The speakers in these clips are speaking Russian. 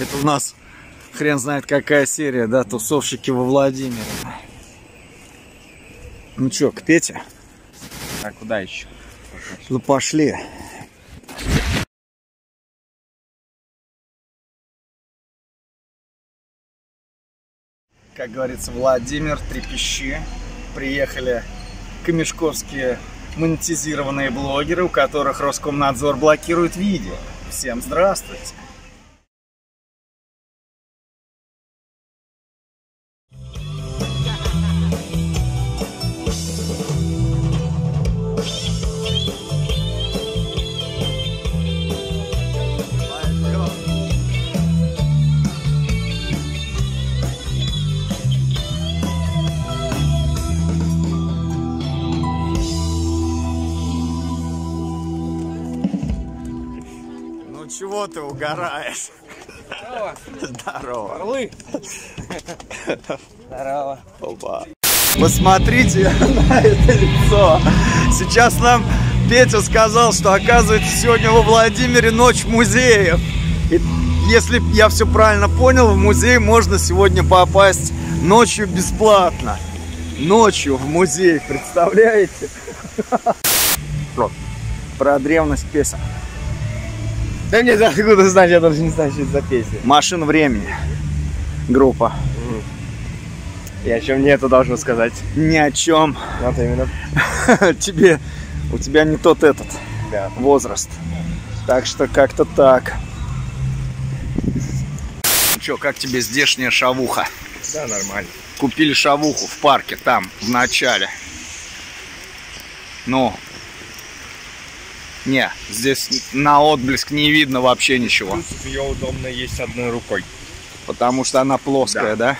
Это у нас хрен знает какая серия, да, тусовщики во Владимире. Ну чё, к Пете? А куда еще? Ну пошли. Как говорится, Владимир, трепещи. Приехали камешковские монетизированные блогеры, у которых Роскомнадзор блокирует видео. Всем здравствуйте! Чего ты угораешь? Здорово. Здорово. Орлы. Здорово. Опа. Посмотрите на это лицо. Сейчас нам Петя сказал, что оказывается сегодня во Владимире ночь музеев. И если я все правильно понял, в музей можно сегодня попасть ночью бесплатно. Ночью в музей, представляете? Про древность песен. Да мне откуда знать, я даже не знаю, что это за песня. Машин времени. Группа. Я о чем мне это должен сказать. Ни о чем. Вот именно. Тебе, у тебя не тот этот Да. возраст. Так что как-то так. Ну чё, как тебе здешняя шавуха? Да, нормально. Купили шавуху в парке, там, в начале. Ну, не, здесь на отблеск не видно вообще ничего. Плюс ее удобно есть одной рукой. Потому что она плоская, да?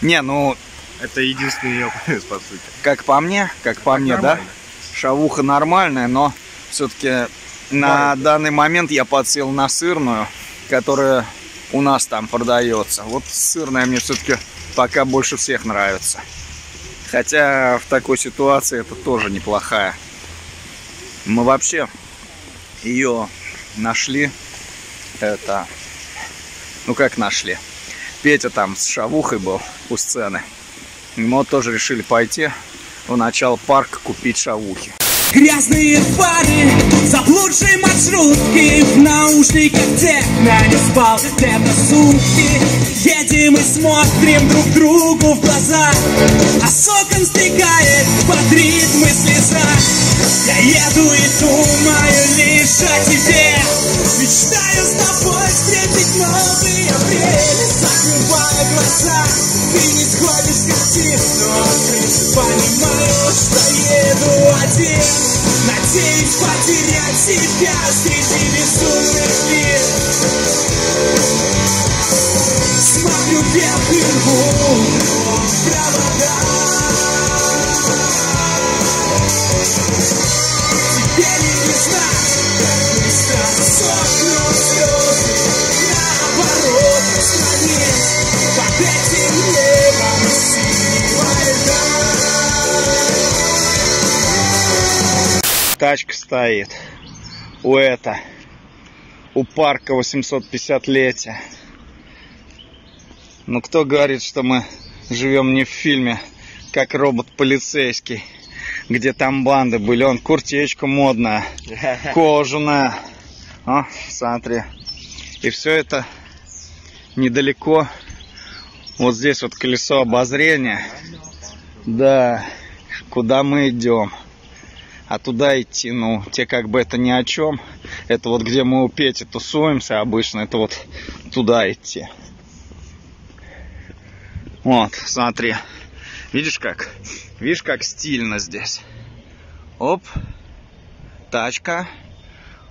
Не, ну, Это единственный ее плюс, по сути. как по мне, как по мне, да? Нормально. Шавуха нормальная, но все-таки на данный момент я подсел на сырную, которая у нас там продается. Вот сырная мне все-таки пока больше всех нравится. Хотя в такой ситуации это тоже неплохая. Мы вообще ее нашли. Это, ну как нашли? Петя там с шавухой был у сцены. Вот тоже решили пойти в начало парка купить шавухи. Грязные фары, заблудшие маршрутки В наушниках техно, не спал где-то сутки Едем и смотрим друг другу в глаза А с стекает под ритмы слеза Я еду и думаю о тебе. Мечтаю с тобой встретить новый апрель Закрывая глаза, ты не сходишь с картин Но понимаю, что еду один. Надеюсь потерять себя среди безумных лет Смотрю белым утром в провода Тачка стоит. У это. У парка 850-летия. Ну кто говорит, что мы живем не в фильме, как робот полицейский, где там банды были. Он куртечка модная, кожаная. А, смотри. И все это недалеко. Вот здесь вот колесо обозрения. Да, куда мы идем. А туда идти, ну, те как бы это ни о чем. Это вот где мы у Пети тусуемся обычно, это вот туда идти. Вот, смотри. Видишь как? Видишь, как стильно здесь? Оп, тачка.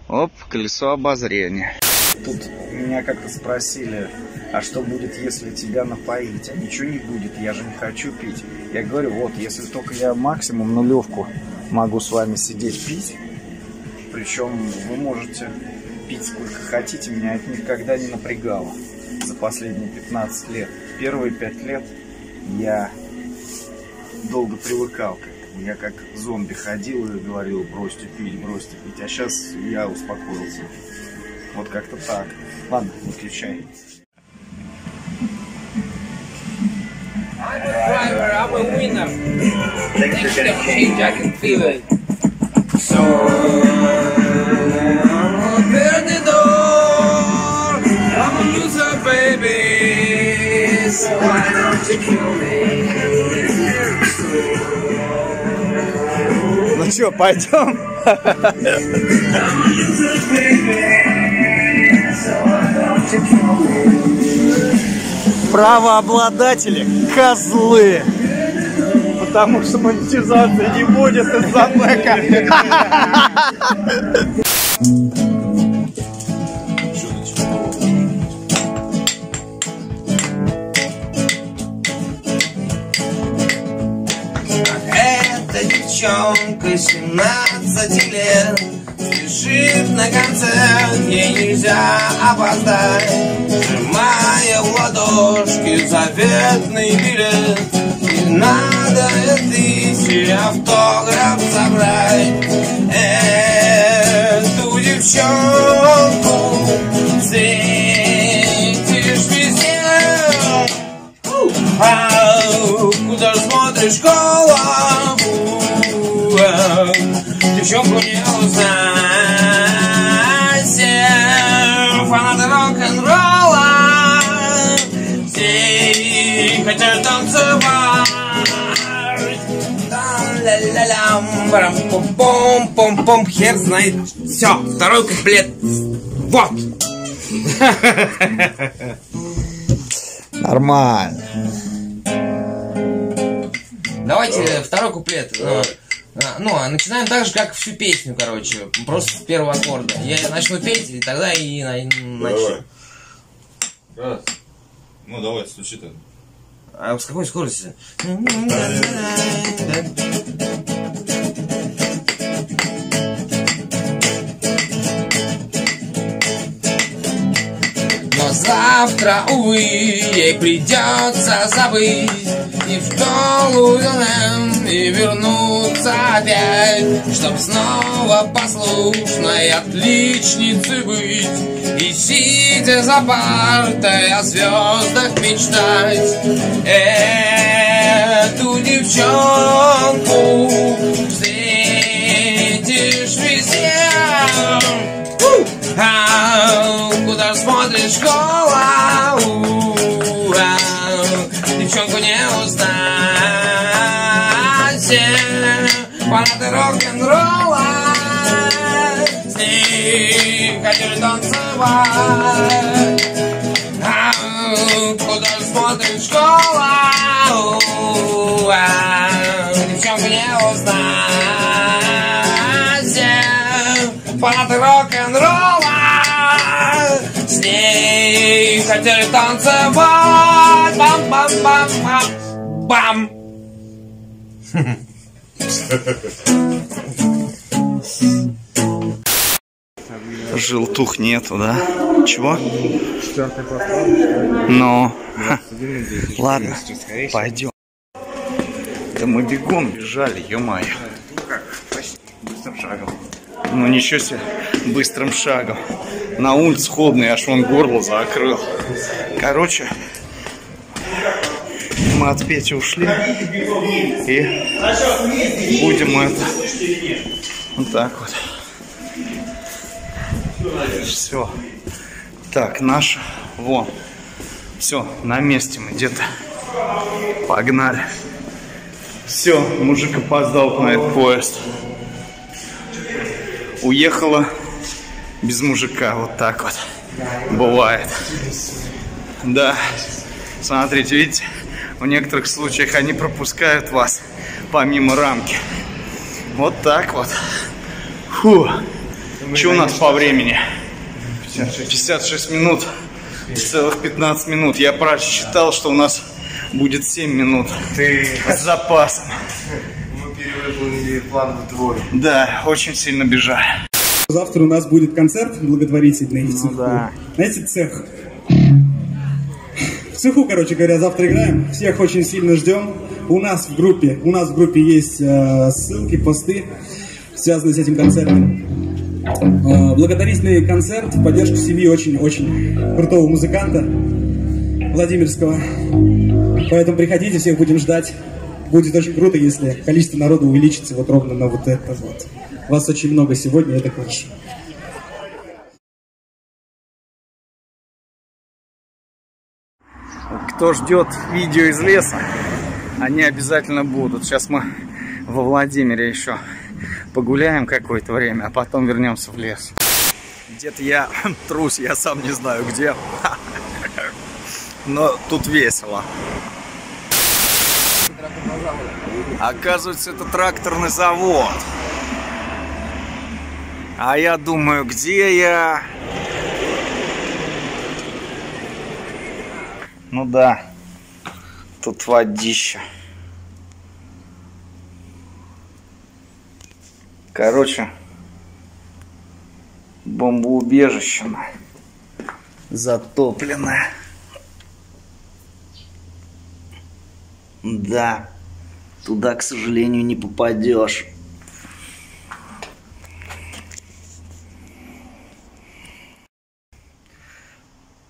Оп, колесо обозрения. Тут меня как-то спросили, а что будет, если тебя напоить? А ничего не будет, я же не хочу пить. Я говорю, вот, если только я максимум нулевку могу с вами сидеть пить, причем вы можете пить сколько хотите, меня это никогда не напрягало за последние 15 лет. Первые 5 лет я долго привыкал к этому. Я как зомби ходил и говорил, бросьте пить, бросьте пить. А сейчас я успокоился. Вот как-то так. Ладно, выключай. driver, I'm a winner. Things can change, I can feel it. So, open the door. I'm a loser, baby. So why don't you kill me? Ну что, пойдем? Правообладатели козлы. Потому что монетизации не будет из-за бэка. Девчонка 17 лет Спешит на концерт, ей нельзя опоздать. Сжимая в ладошки заветный билет. И надо тысячи автограф собрать. Эту девчонку встретишь везде. Ау, Куда смотришь голову? Девчонку не узнать Ла-ла-лам, барам-пом-пом-пом-пом Хер знает Все, второй куплет Вот Нормально. Давайте второй куплет. Ну, а, Ну, а начинаем так же, как всю песню, короче. Просто с первого аккорда. Я начну петь, и тогда и на- начну. Раз. Ну давай, стучи тогда. А с какой скоростью? Завтра, увы, ей придется забыть И в школу ЛМ, и вернуться опять Чтоб снова послушной отличницей быть И сидя за партой о звездах мечтать. Эту девчонку Смотришь голову Ау, Девчонку не узнать. Фанаты рок-н-ролла С ней хотели танцевать. Ау, Куда смотришь голову Ау, Девчонку не узнать. Фанаты рок-н-ролла ней хотели танцевать Бам-бам-бам-бам Бам! Желтух нету, да? Чего? Ну, ха. ладно, пойдем. Да мы бегом бежали, ё-моё. Ну ничего себе, быстрым шагом. На улице холодно, я аж вон горло закрыл. Короче, мы от Пети ушли. И будем это... Вот так вот. Все. Так, наш, вон. Все, на месте мы где-то. Погнали. Все, мужик опоздал на этот поезд. Уехала без мужика, вот так вот. Бывает. Да. Смотрите, видите, в некоторых случаях они пропускают вас помимо рамки. Вот так вот. Фу. Что у нас по времени? 56 минут. Целых 15 минут. Я просчитал, что у нас будет 7 минут. С запасом. План вдвое. Да, очень сильно бежали. Завтра у нас будет концерт благотворительный в цеху. да. Знаете, цех. В цеху, короче говоря, завтра играем. Всех очень сильно ждем. У нас в группе, у нас в группе есть э, ссылки, посты, связанные с этим концертом. Э, благодарительный концерт в поддержку семьи очень-очень крутого музыканта Владимирского. Поэтому приходите, всех будем ждать. Будет очень круто, если количество народа увеличится вот ровно на вот это вот. Вас очень много сегодня, это хорошо. Кто ждет видео из леса, они обязательно будут. Сейчас мы во Владимире еще погуляем какое-то время, а потом вернемся в лес. Где-то я трусь, я сам не знаю где. Но тут весело. Оказывается, это тракторный завод. А я думаю, где я? Ну да, тут водища. Короче, бомбоубежище затопленное. Да, туда, к сожалению, не попадешь.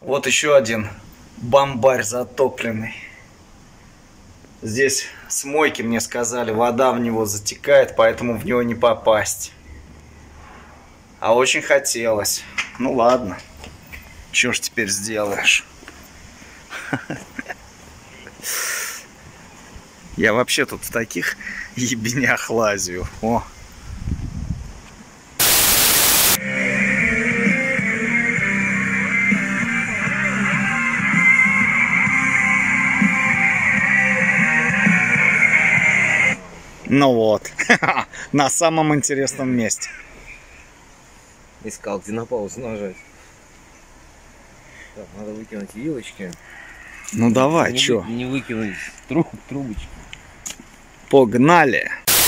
Вот еще один бомбарь затопленный. Здесь с мойки мне сказали, вода в него затекает, поэтому в него не попасть. А очень хотелось. Ну ладно. Что ж теперь сделаешь? Я вообще тут в таких ебенях лазю. О. Ну вот, на самом интересном месте. Искал, где на паузу нажать. Так, надо выкинуть вилочки. Ну давай, не, чё? не выкинуть труб, трубочки. Погнали!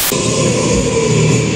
Включите,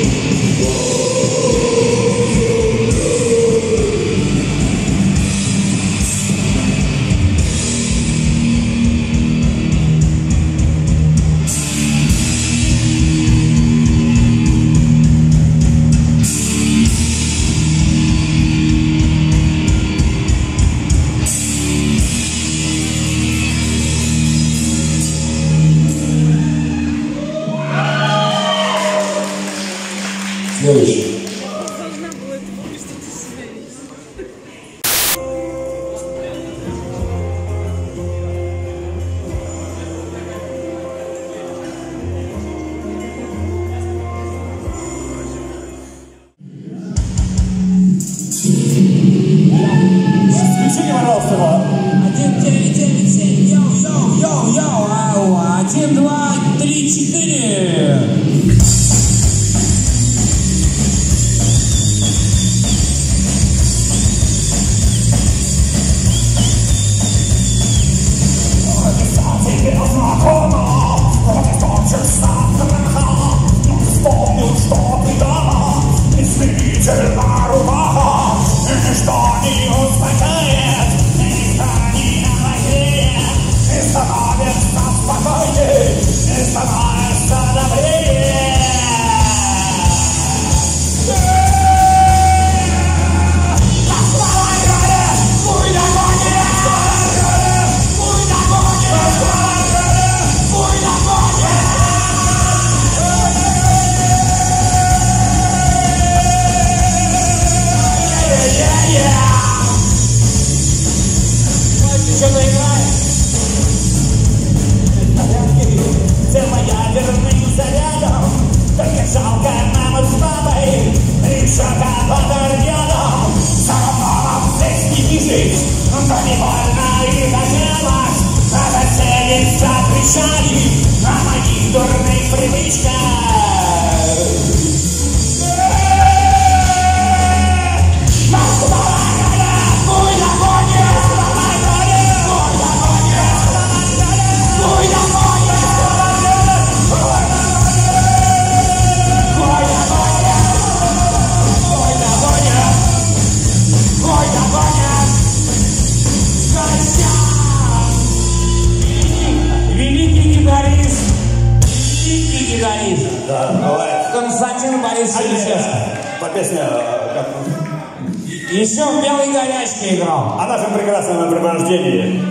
Еще в белой горячке играл. о нашем прекрасном времяпрепровождении.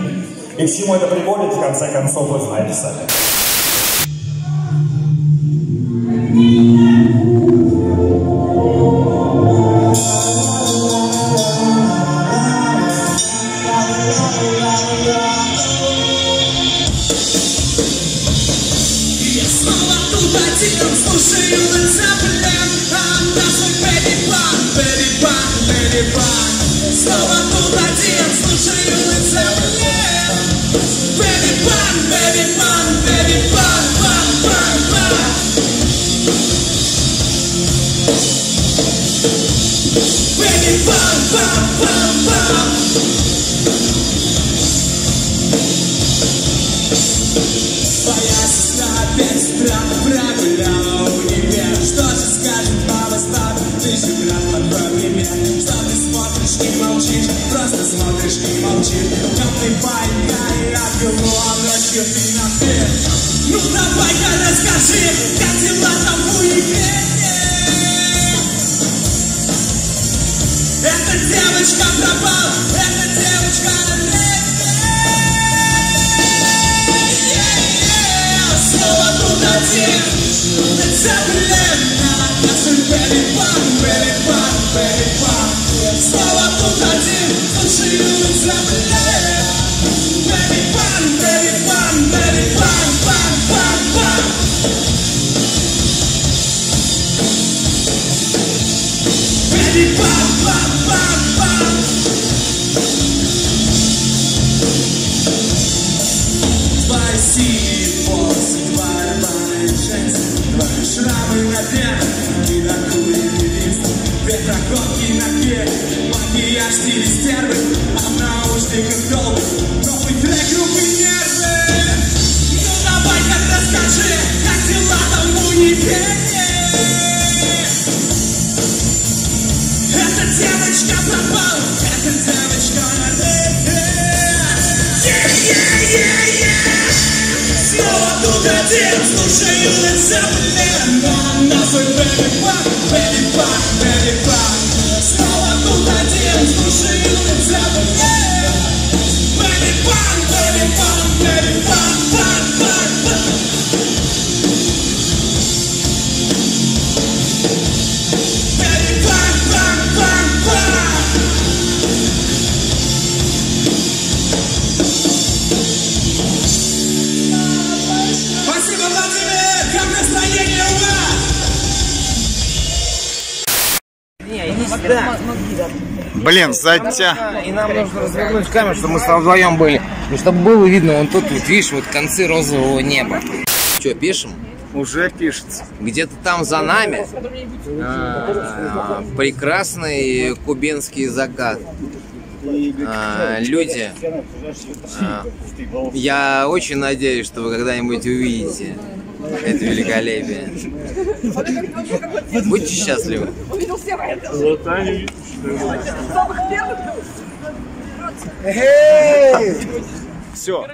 И к чему это приводит, в конце концов, вы знаете сами. Твоя сестра опять утра прогуляла универ. Что же скажет мама с папой? Ты же брат под проблеме. Что ты смотришь и молчишь? Просто смотришь и молчишь. Темный байка и отвело ночью ты на Ну давай-ка расскажи, как дела там в универе Zeppelin! I said, ready, for, ready, pop, ready, pop. Пеле, макияж в стиле стервы А в наушниках долго новый трек группы нервы Ну давай-ка расскажи, как дела там в универе Эта девочка пропала, эта девочка на Снова тут один, слушаю На Блин, затя... И нам нужно развернуть камеру, чтобы мы с тобой вдвоем были. И чтобы было видно вон тут, вот, видишь, вот концы розового неба. Что, пишем? Уже пишется. Где-то там за нами а, прекрасный кубинский закат. А, люди, а, я очень надеюсь, что вы когда-нибудь увидите это великолепие. Будьте счастливы. Все.